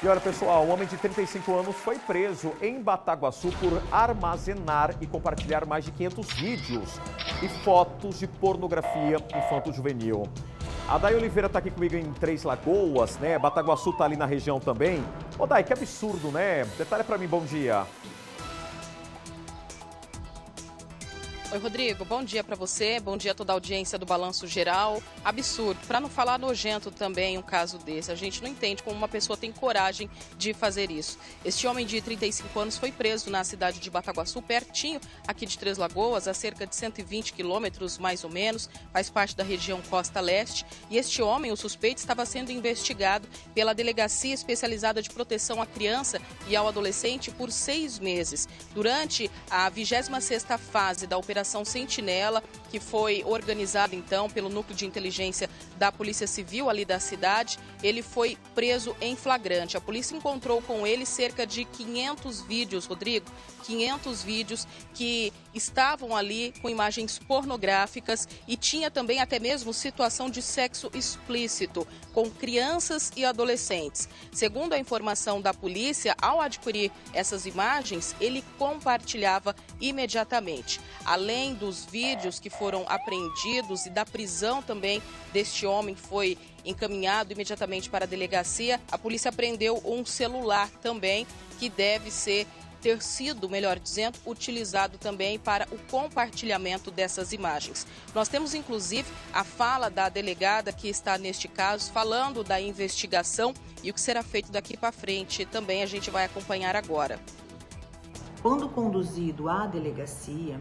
E olha, pessoal, um homem de 35 anos foi preso em Bataguaçu por armazenar e compartilhar mais de 500 vídeos e fotos de pornografia infanto-juvenil. A Day Oliveira está aqui comigo em Três Lagoas, né? Bataguaçu está ali na região também. Ô, Day, que absurdo, né? Detalhe para mim, bom dia. Oi, Rodrigo. Bom dia para você. Bom dia a toda a audiência do Balanço Geral. Absurdo. Para não falar nojento também um caso desse. A gente não entende como uma pessoa tem coragem de fazer isso. Este homem de 35 anos foi preso na cidade de Bataguaçu, pertinho aqui de Três Lagoas, a cerca de 120 quilômetros mais ou menos. Faz parte da região Costa Leste. E este homem, o suspeito, estava sendo investigado pela Delegacia Especializada de Proteção à Criança e ao Adolescente por seis meses. Durante a 26ª fase da operação Operação Sentinela, que foi organizada então pelo Núcleo de Inteligência da Polícia Civil ali da cidade. Ele foi preso em flagrante. A polícia encontrou com ele cerca de 500 vídeos, Rodrigo, 500 vídeos que estavam ali com imagens pornográficas e tinha também até mesmo situação de sexo explícito com crianças e adolescentes. Segundo a informação da polícia, ao adquirir essas imagens, ele compartilhava imediatamente. Além dos vídeos que foram apreendidos e da prisão também deste homem que foi encaminhado imediatamente para a delegacia, a polícia prendeu um celular também que deve ser ter sido, melhor dizendo, utilizado também para o compartilhamento dessas imagens. Nós temos inclusive a fala da delegada que está neste caso falando da investigação e o que será feito daqui para frente. Também a gente vai acompanhar agora. Quando conduzido à delegacia,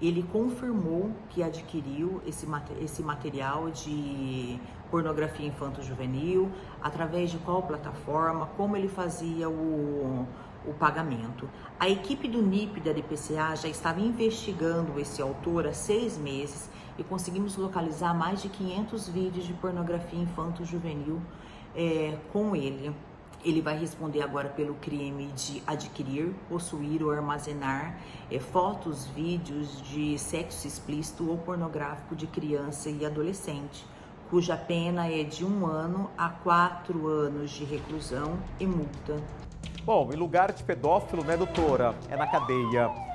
ele confirmou que adquiriu esse, esse material de pornografia infanto-juvenil, através de qual plataforma, como ele fazia o, o pagamento. A equipe do NIP da DPCA já estava investigando esse autor há seis meses e conseguimos localizar mais de 500 vídeos de pornografia infanto-juvenil é, com ele. Ele vai responder agora pelo crime de adquirir, possuir ou armazenar é, fotos, vídeos de sexo explícito ou pornográfico de criança e adolescente, cuja pena é de um ano a quatro anos de reclusão e multa. Bom, em lugar de pedófilo, né, doutora? É na cadeia.